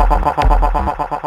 ha ha ha ha ha